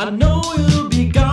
I know you'll be gone.